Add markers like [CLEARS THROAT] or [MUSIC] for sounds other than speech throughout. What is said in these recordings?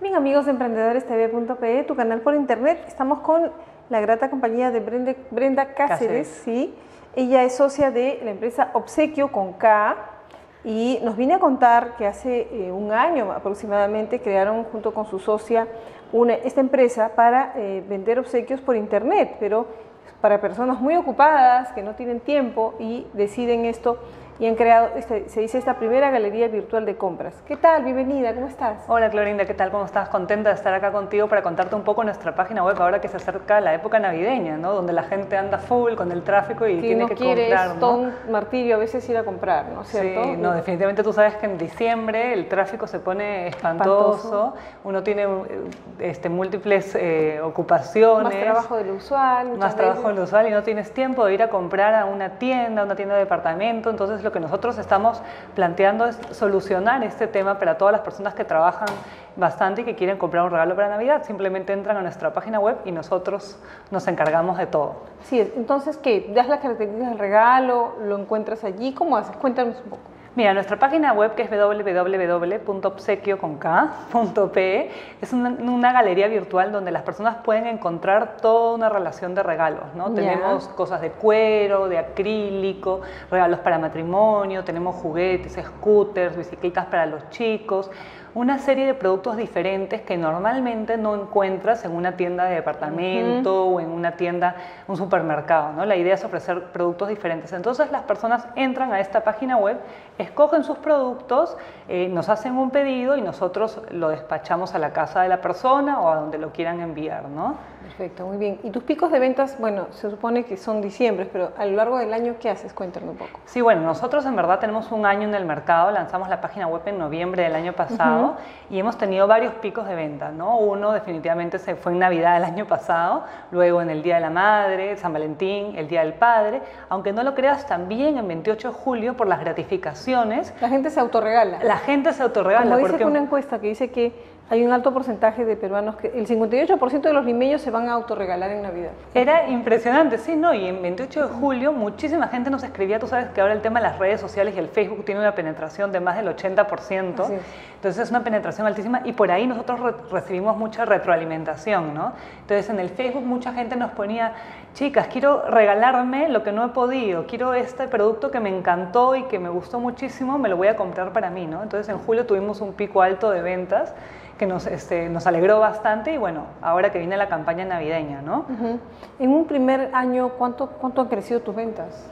Bien amigos de emprendedorestv.pe, tu canal por internet, estamos con la grata compañía de Brenda, Brenda Cáceres, Cáceres. ¿sí? Ella es socia de la empresa Obsequio con K y nos viene a contar que hace eh, un año aproximadamente crearon junto con su socia una, esta empresa para eh, vender obsequios por internet, pero para personas muy ocupadas que no tienen tiempo y deciden esto y han creado, este, se dice, esta primera galería virtual de compras. ¿Qué tal? Bienvenida, ¿cómo estás? Hola Clorinda, ¿qué tal? ¿Cómo estás? Contenta de estar acá contigo para contarte un poco nuestra página web ahora que se acerca la época navideña, ¿no? Donde la gente anda full con el tráfico y que tiene no que quiere comprar, ¿no? un martirio a veces ir a comprar, ¿no es cierto? Sí, no, definitivamente tú sabes que en diciembre el tráfico se pone espantoso, Espantoso. uno tiene este, múltiples eh, ocupaciones, Más trabajo de lo usual. más trabajo del usual y no tienes tiempo de ir a comprar a una tienda, a una tienda de departamento. Entonces lo que nosotros estamos planteando es solucionar este tema para todas las personas que trabajan bastante y que quieren comprar un regalo para Navidad. Simplemente entran a nuestra página web y nosotros nos encargamos de todo. Sí, entonces, ¿qué? ¿Das las características del regalo? ¿Lo encuentras allí? ¿Cómo haces? Cuéntanos un poco. Mira, nuestra página web que es www.obsequioconk.pe es una, una galería virtual donde las personas pueden encontrar toda una relación de regalos, ¿no? Tenemos cosas de cuero, de acrílico, regalos para matrimonio, tenemos juguetes, scooters, bicicletas para los chicos, una serie de productos diferentes que normalmente no encuentras en una tienda de departamento o en una tienda, un supermercado, ¿no? La idea es ofrecer productos diferentes. Entonces las personas entran a esta página web, escogen sus productos, eh, nos hacen un pedido y nosotros lo despachamos a la casa de la persona o a donde lo quieran enviar, ¿no? Perfecto, muy bien. ¿Y tus picos de ventas? Bueno, se supone que son diciembre, pero a lo largo del año, ¿qué haces? Cuéntame un poco. Sí, bueno, nosotros en verdad tenemos un año en el mercado, lanzamos la página web en noviembre del año pasado y hemos tenido varios picos de venta, ¿no? Uno definitivamente se fue en Navidad del año pasado, luego en el Día de la Madre, San Valentín, el Día del Padre, aunque no lo creas también en 28 de julio por las gratificaciones, La gente se autorregala. la gente se autorregala Como dice porque una encuesta que dice que hay un alto porcentaje de peruanos que el 58% de los limeños se van a autorregalar en Navidad. Era impresionante, sí, ¿no? Y en 28 de julio muchísima gente nos escribía, tú sabes que ahora el tema de las redes sociales y el Facebook tiene una penetración de más del 80%, Así es. entonces es una penetración altísima y por ahí nosotros re- recibimos mucha retroalimentación, ¿no? Entonces en el Facebook mucha gente nos ponía, chicas, quiero regalarme lo que no he podido, quiero este producto que me encantó y que me gustó muchísimo, me lo voy a comprar para mí, ¿no? Entonces en julio tuvimos un pico alto de ventas que nos, este, nos alegró bastante y bueno, ahora que viene la campaña navideña, ¿no? En un primer año, ¿cuánto, ¿cuánto han crecido tus ventas?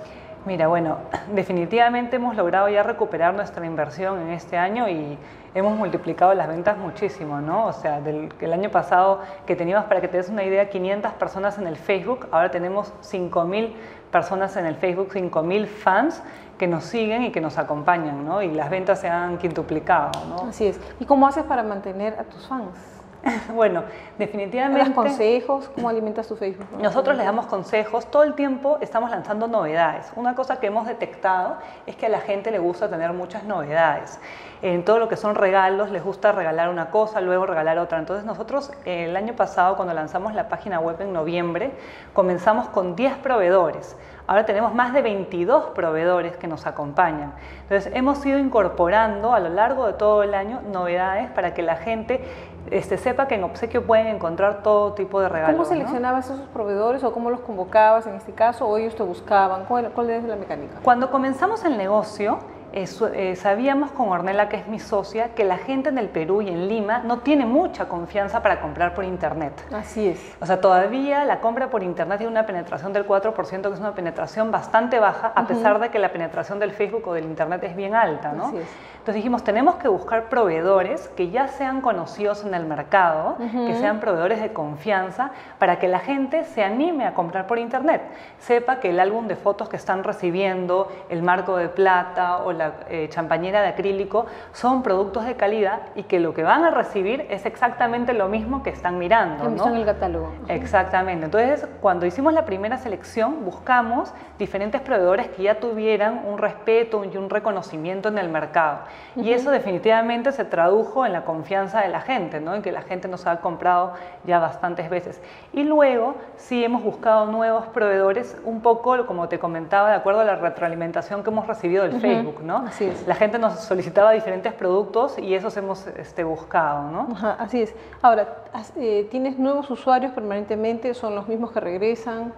Mira, bueno, [CLEARS THROAT] definitivamente hemos logrado ya recuperar nuestra inversión en este año y hemos multiplicado las ventas muchísimo, ¿no? O sea, del el año pasado que teníamos, para que te des una idea, 500 personas en el Facebook, ahora tenemos 5.000 personas en el Facebook, 5.000 fans que nos siguen y que nos acompañan, ¿no? Y las ventas se han quintuplicado, ¿no? Así es. ¿Y cómo haces para mantener a tus fans? [LAUGHS] Bueno, ¿Le das definitivamente... consejos? ¿Cómo alimentas tu Facebook? Nosotros les damos consejos, todo el tiempo estamos lanzando novedades. Una cosa que hemos detectado es que a la gente le gusta tener muchas novedades. En todo lo que son regalos, les gusta regalar una cosa, luego regalar otra. Entonces nosotros el año pasado, cuando lanzamos la página web en noviembre, comenzamos con 10 proveedores. Ahora tenemos más de 22 proveedores que nos acompañan. Entonces hemos ido incorporando a lo largo de todo el año novedades para que la gente este, sepa que en obsequio pueden encontrar todo tipo de regalos. ¿Cómo ¿no? seleccionabas esos proveedores o cómo los convocabas en este caso o ellos te buscaban? ¿Cuál, cuál es la mecánica? Cuando comenzamos el negocio, eh, eh, sabíamos con Ornella, que es mi socia, que la gente en el Perú y en Lima no tiene mucha confianza para comprar por internet. Así es. O sea, todavía la compra por internet tiene una penetración del 4%, que es una penetración bastante baja, a pesar de que la penetración del Facebook o del internet es bien alta, ¿no? Así es. Entonces dijimos, tenemos que buscar proveedores que ya sean conocidos en el mercado, que sean proveedores de confianza, para que la gente se anime a comprar por internet. Sepa que el álbum de fotos que están recibiendo, el marco de plata o la eh, champañera de acrílico son productos de calidad y que lo que van a recibir es exactamente lo mismo que están mirando. ¿no? en el catálogo. Exactamente. Entonces, cuando hicimos la primera selección, buscamos diferentes proveedores que ya tuvieran un respeto y un reconocimiento en el mercado. Y eso definitivamente se tradujo en la confianza de la gente, ¿no? en que la gente nos ha comprado ya bastantes veces. Y luego sí hemos buscado nuevos proveedores, un poco, como te comentaba, de acuerdo a la retroalimentación que hemos recibido del Facebook. ¿no? Así es. La gente nos solicitaba diferentes productos y esos hemos este, buscado. ¿no? así es. Ahora, eh, ¿tienes nuevos usuarios permanentemente? ¿Son los mismos que regresan?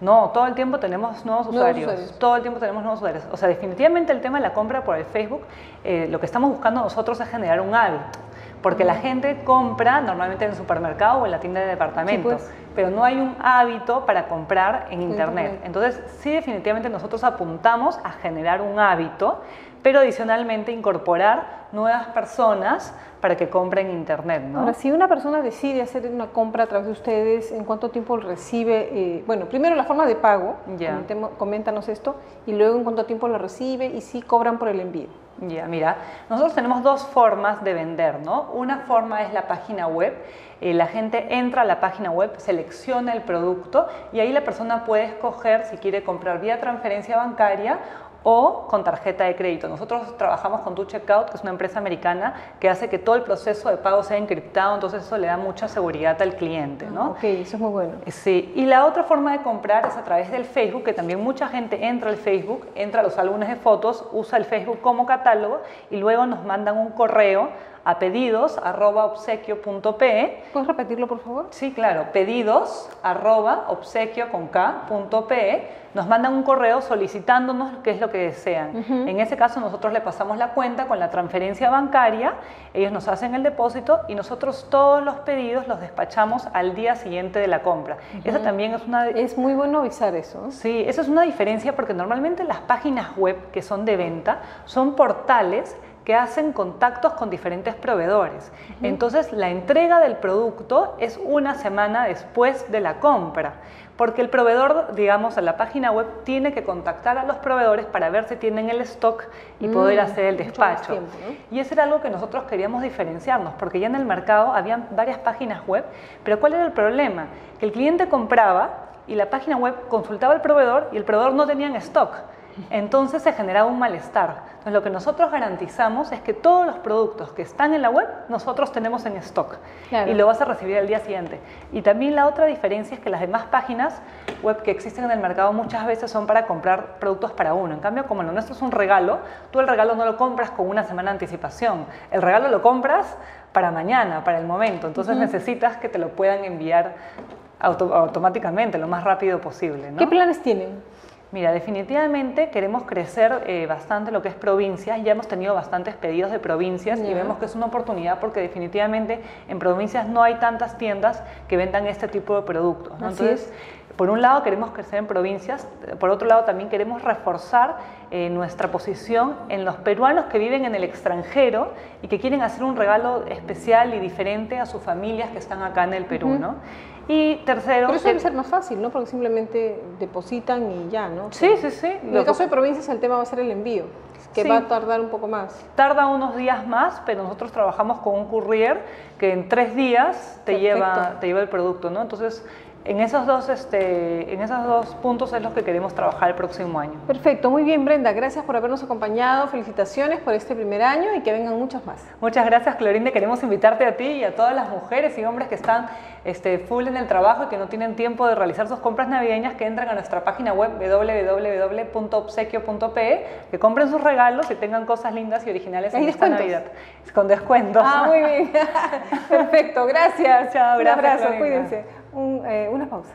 No, todo el tiempo tenemos nuevos, usuarios, Todo el tiempo tenemos nuevos usuarios. O sea, definitivamente el tema de la compra por el Facebook, eh, lo que estamos buscando nosotros es generar un hábito. Porque la gente compra normalmente en el supermercado o en la tienda de departamentos, pues. pero no hay un hábito para comprar en Internet. Entonces, sí, definitivamente nosotros apuntamos a generar un hábito, pero adicionalmente incorporar nuevas personas para que compren internet. ¿no? Ahora, si una persona decide hacer una compra a través de ustedes, ¿en cuánto tiempo recibe? Eh, bueno, primero la forma de pago, coméntanos esto, y luego en cuánto tiempo lo recibe y si cobran por el envío. Ya, mira, nosotros tenemos dos formas de vender, ¿no? Una forma es la página web. Eh, la gente entra a la página web, selecciona el producto y ahí la persona puede escoger si quiere comprar vía transferencia bancaria o con tarjeta de crédito. Nosotros trabajamos con Checkout, que es una empresa americana que hace que todo el proceso de pago sea encriptado, entonces eso le da mucha seguridad al cliente, ¿no? Ok, eso es muy bueno. Sí, y la otra forma de comprar es a través del Facebook, que también mucha gente entra al Facebook, entra a los álbumes de fotos, usa el Facebook como catálogo y luego nos mandan un correo a pedidos arroba obsequio.pe. ¿Puedes repetirlo, por favor? Sí, claro, pedidos arroba obsequio con K, Nos mandan un correo solicitándonos qué es lo que desean. En ese caso, nosotros le pasamos la cuenta con la transferencia bancaria, ellos nos hacen el depósito y nosotros todos los pedidos los despachamos al día siguiente de la compra. Esa también es una... Es muy bueno avisar eso. Sí, eso es una diferencia porque normalmente las páginas web que son de venta son portales que hacen contactos con diferentes proveedores. Entonces, la entrega del producto es una semana después de la compra, porque el proveedor, digamos, a la página web tiene que contactar a los proveedores para ver si tienen el stock y poder mm, hacer el despacho. Y eso era algo que nosotros queríamos diferenciarnos, porque ya en el mercado habían varias páginas web, pero ¿cuál era el problema? Que el cliente compraba y la página web consultaba al proveedor y el proveedor no tenía en stock. Entonces se generaba un malestar. Entonces lo que nosotros garantizamos es que todos los productos que están en la web nosotros tenemos en stock y lo vas a recibir al día siguiente. Y también la otra diferencia es que las demás páginas web que existen en el mercado muchas veces son para comprar productos para uno. En cambio, como lo nuestro es un regalo, tú el regalo no lo compras con una semana de anticipación. El regalo lo compras para mañana, para el momento. Entonces necesitas que te lo puedan enviar automáticamente, lo más rápido posible. ¿Qué planes tienen? Mira, definitivamente queremos crecer eh, bastante lo que es provincias. Ya hemos tenido bastantes pedidos de provincias y vemos que es una oportunidad porque definitivamente en provincias no hay tantas tiendas que vendan este tipo de productos. Entonces, por un lado queremos crecer en provincias, por otro lado también queremos reforzar eh, nuestra posición en los peruanos que viven en el extranjero y que quieren hacer un regalo especial y diferente a sus familias que están acá en el Perú, ¿no? Y tercero... Pero eso debe ser más fácil, ¿no? Porque simplemente depositan y ya, ¿no? Sí, sí, sí. En el caso de provincias el tema va a ser el envío, que va a tardar un poco más. Tarda unos días más, pero nosotros trabajamos con un courier que en tres días te, lleva, te lleva el producto, ¿no? Entonces en esos, dos, este, en esos dos puntos es lo que queremos trabajar el próximo año. Perfecto, muy bien Brenda, gracias por habernos acompañado, felicitaciones por este primer año y que vengan muchas más. Muchas gracias Clorinde, queremos invitarte a ti y a todas las mujeres y hombres que están este, full en el trabajo y que no tienen tiempo de realizar sus compras navideñas, que entren a nuestra página web www.obsequio.pe, que compren sus regalos y tengan cosas lindas y originales en esta Navidad. Con descuentos. Ah, muy bien. [LAUGHS] Perfecto, gracias. Chao, gracias. Un abrazo, cuídense un, eh, una pausa.